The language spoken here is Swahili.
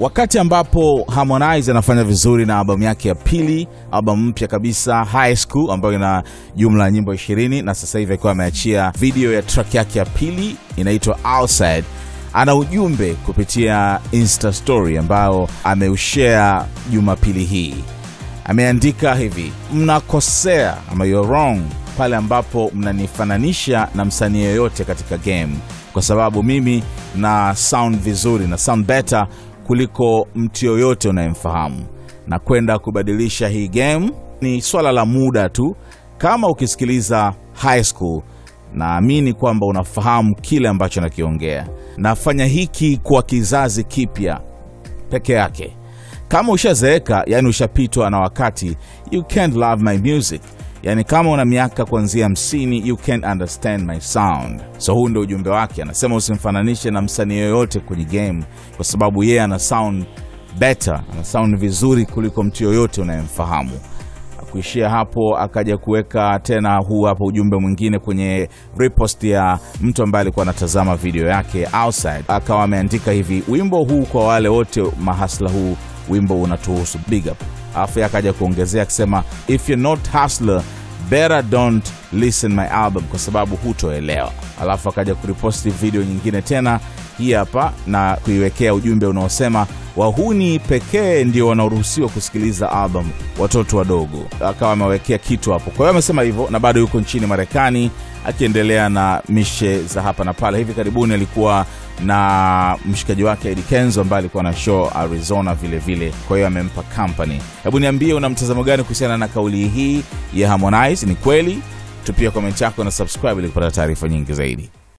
wakati ambapo Harmonize anafanya vizuri na albamu yake ya pili, albamu mpya kabisa High School, ambayo ina jumla ya nyimbo 20 na sasa hivi akiwa ameachia video ya track yake ya pili inaitwa Outside. Ana ujumbe kupitia Insta story ambao ameushare Jumapili hii. Ameandika hivi: mnakosea ama you're wrong pale ambapo mnanifananisha na msanii yoyote katika game, kwa sababu mimi na sound vizuri na sound better kuliko mtu yoyote unayemfahamu na kwenda kubadilisha hii game ni swala la muda tu. Kama ukisikiliza High School, naamini kwamba unafahamu kile ambacho nakiongea. Nafanya hiki kwa kizazi kipya peke yake. Kama ushazeeka, yani ushapitwa na wakati, you can't love my music. Yani kama una miaka kuanzia hamsini, you can't understand my sound. So huu ndio ujumbe wake, anasema usimfananishe na msanii yoyote kwenye game, kwa sababu yeye ana sound better, ana sound vizuri kuliko mtu yoyote unayemfahamu. Kuishia hapo, akaja kuweka tena huu hapa ujumbe mwingine kwenye repost ya mtu ambaye alikuwa anatazama video yake Outside, akawa ameandika hivi, wimbo huu kwa wale wote mahasla, huu wimbo unatuhusu, big up. Alafu akaja kuongezea akisema, if you're not hustler better don't listen my album, kwa sababu hutoelewa. Alafu akaja kuriposti video nyingine tena hii hapa na kuiwekea ujumbe unaosema wahuni pekee ndio wanaoruhusiwa kusikiliza album, watoto wadogo. Akawa amewekea kitu hapo. Kwa hiyo amesema hivyo, na bado yuko nchini Marekani akiendelea na mishe za hapa na pale. Hivi karibuni alikuwa na mshikaji wake Eddie Kenzo ambaye alikuwa na show Arizona vile vile, kwa hiyo amempa company. Hebu niambie una mtazamo gani kuhusiana na kauli hii ya Harmonize? Ni kweli? Tupia komenti yako na subscribe ili kupata taarifa nyingi zaidi.